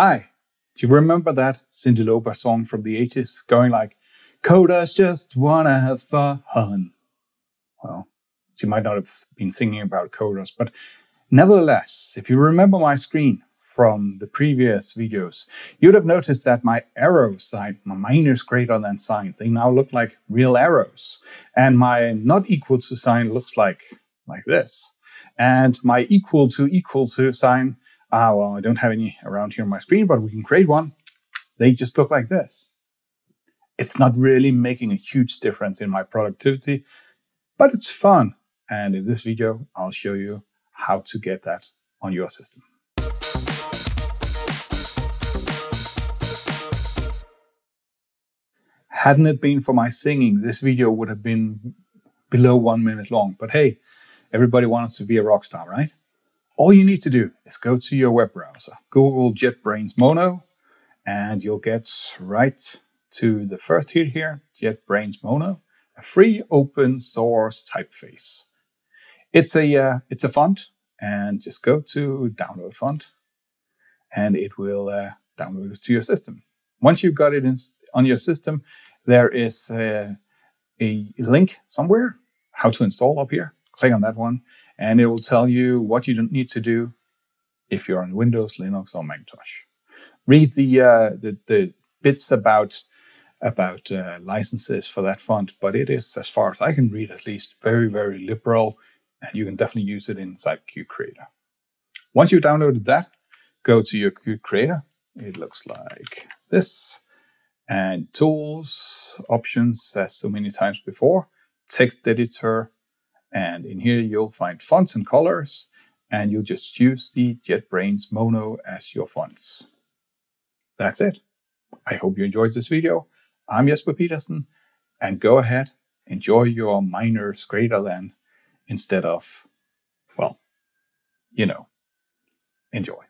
Hi, do you remember that Cyndi Lauper song from the 80s going like, Coders just wanna have fun? Well, she might not have been singing about coders, but nevertheless, if you remember my screen from the previous videos, you'd have noticed that my arrow sign, my minus greater than sign, they now look like real arrows. And my not equal to sign looks like, like this. And my equal to equal to sign, uh, well, I don't have any around here on my screen, but we can create one. They just look like this. It's not really making a huge difference in my productivity, but it's fun. And in this video, I'll show you how to get that on your system. Hadn't it been for my singing, this video would have been below one minute long. But hey, everybody wants to be a rock star, right? All you need to do is go to your web browser, Google JetBrains Mono, and you'll get right to the first hit here, JetBrains Mono, a free open source typeface. It's a uh, it's a font, and just go to download font, and it will uh, download it to your system. Once you've got it in, on your system, there is a, a link somewhere how to install up here. Click on that one, and it will tell you what you don't need to do if you're on Windows, Linux, or Macintosh. Read the uh, the, the bits about about uh, licenses for that font, but it is, as far as I can read, at least very very liberal, and you can definitely use it inside Qt Creator. Once you've downloaded that, go to your Qt Creator. It looks like this, and tools, options, as so many times before, text editor, and in here, you'll find fonts and colors, and you'll just use the JetBrains Mono as your fonts. That's it. I hope you enjoyed this video. I'm Jesper Pedersen, and go ahead, enjoy your minors greater than instead of, well, you know, enjoy.